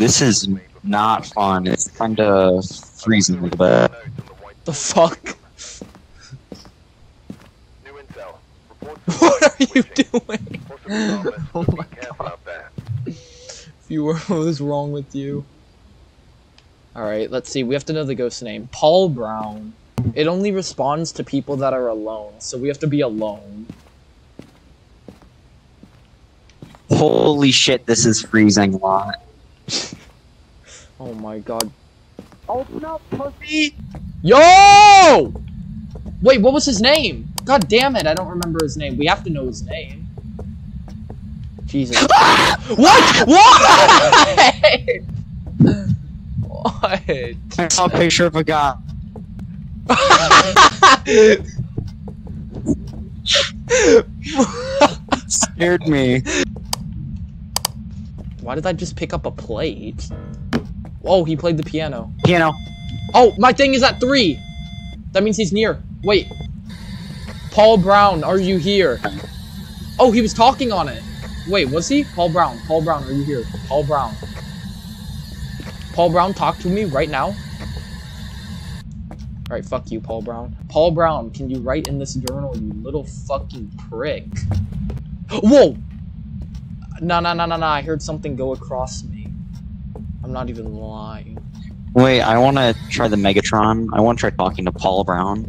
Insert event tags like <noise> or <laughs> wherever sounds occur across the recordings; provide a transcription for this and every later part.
this is not fun. It's kind of freezing a little bit. The fuck? New intel. Report What are you doing? to Oh my Careful out there. Viewer, what is wrong with you? Alright, let's see. We have to know the ghost name. Paul Brown. It only responds to people that are alone, so we have to be alone. Holy shit, this is freezing a lot. <laughs> Oh my god. Open up, pussy! Yo! Wait, what was his name? God damn it, I don't remember his name. We have to know his name. Jesus. what? <laughs> Ah! What? what? I saw a picture of a guy. <laughs> Scared me. Why did I just pick up a plate? Oh, he played the piano. Piano. Oh, my thing is at three. That means he's near. Wait. Paul Brown, are you here? Oh, he was talking on it. Wait, was he? Paul Brown. Paul Brown, are you here? Paul Brown. Paul Brown, talk to me right now. Alright, fuck you, Paul Brown. Paul Brown, can you write in this journal, you little fucking prick? Whoa! No, no, no, no, no, I heard something go across me. I'm not even lying. wait, I want to try the Megatron. I want to try talking to Paul Brown.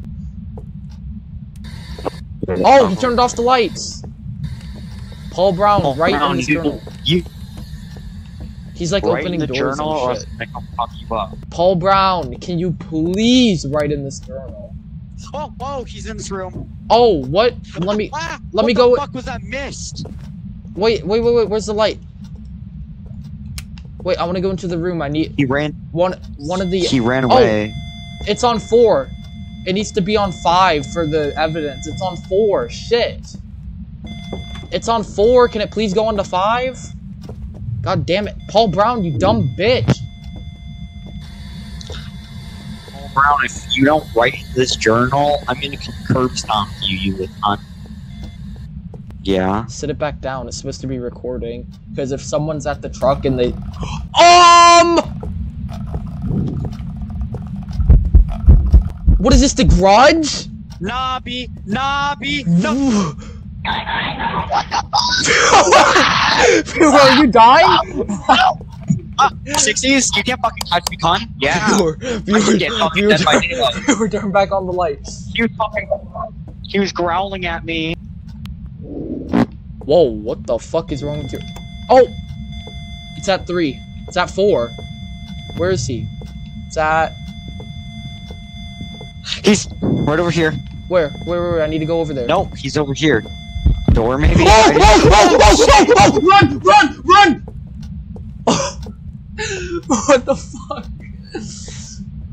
Oh, he turned off the lights. Paul Brown, Paul right Brown, in this you, journal. you He's like write opening the doors journal and else shit. I can fuck you up. Paul Brown, can you please write in this journal? Oh, whoa, he's in this room. Oh, what? Let me. <laughs> Ah, let what me the fuck was that mist? Wait, wait, wait, wait. Where's the light? Wait, I want to go into the room. I need He ran. one. One of the. He ran Oh. away. It's on four. It needs to be on five for the evidence. It's on four. Shit. It's on four. Can it please go on to five? God damn it, Paul Brown, you dumb bitch. Paul Brown, if you don't write this journal, I'm gonna curb stomp you, you little cunt. Yeah. Sit it back down. It's supposed to be recording. Because if someone's at the truck and they. Um! What is this, the grudge? Nobby, Nobby, No. What the fuck? Are you dying? Uh, 60s? You can't fucking touch me, con. Yeah. <laughs> Viewer, I viewer, can get fucking viewer, dead turn, daylight. viewer, turn back on the lights. He was fucking. He was growling at me. Whoa, what the fuck is wrong with your... Oh! It's at three. It's at four. Where is he? It's at... He's right over here. Where? Where, where, where? I need to go over there. No, he's over here. Door, maybe? Oh, oh, oh, oh, oh, oh, run, run, run! <laughs> what the fuck?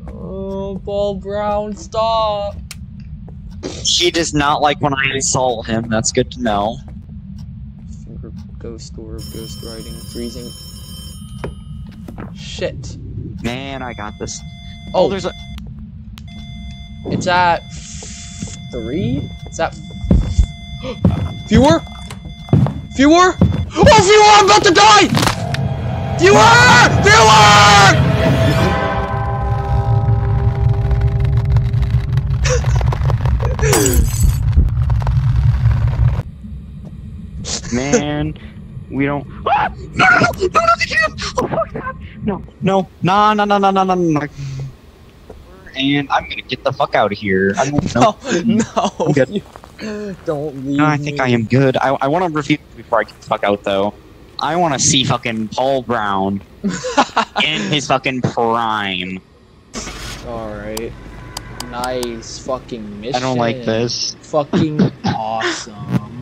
Oh, Paul Brown, stop. He does not like when I insult him. That's good to know. Ghost orb, ghost writing, freezing. Shit. Man, I got this. Oh, Oh, there's a. it's at three? It's at fewer, fewer. Oh, fewer! I'm about to die! Viewer! Viewer! <laughs> Man, we don't. Ah! No, no, no, no, no, the gym! Oh, fuck that! No, no, no, no, no, no, no, no, no. And I'm gonna get the fuck out of here. I don't <laughs> know. No, no. I'm good. you- <laughs> Don't leave No, I think me. I am good. I, I want to review before I get the fuck out, though. I want to see fucking Paul Brown <laughs> in his fucking prime. Alright. Nice fucking mission. I don't like this. Fucking awesome.